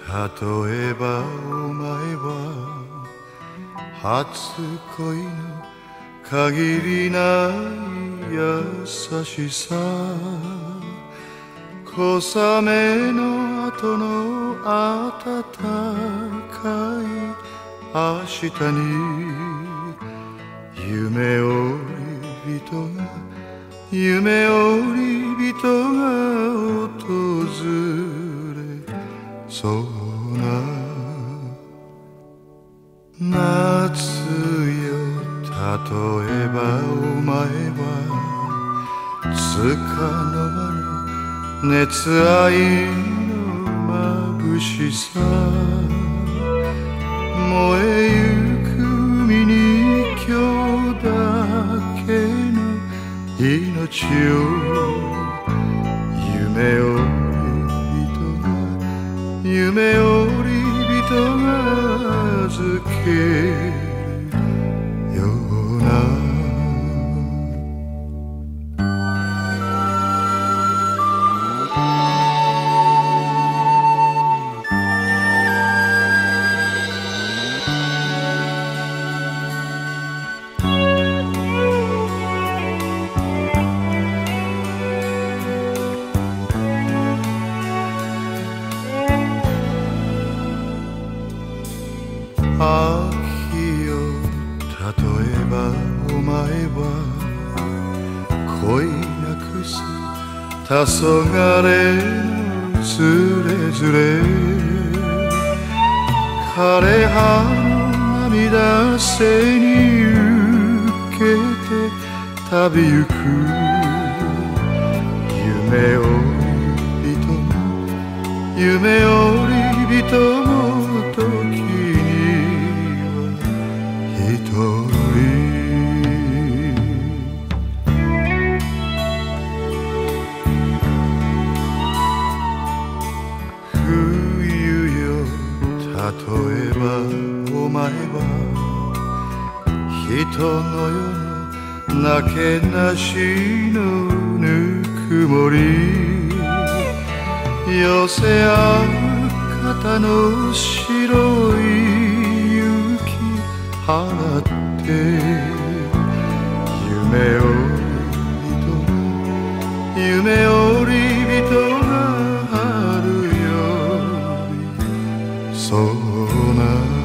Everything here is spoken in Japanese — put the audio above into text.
例えばお前は初恋の限りない優しさ。小雨の後の暖かい明日に夢追い人が夢追い人が訪れそう夏よ例えばお前はつかの間の熱愛の眩しさ。燃えゆく海に今日だけの命を夢を人が夢を人が預け秋よ例えばお前は恋なくす黄昏のつれづれ枯れ葉涙背に受けて旅行く夢を人夢を人。例えばお前は人の世のなけなしのぬくもり寄せ合う肩の白い雪放して夢を夢をり人があるようにそうな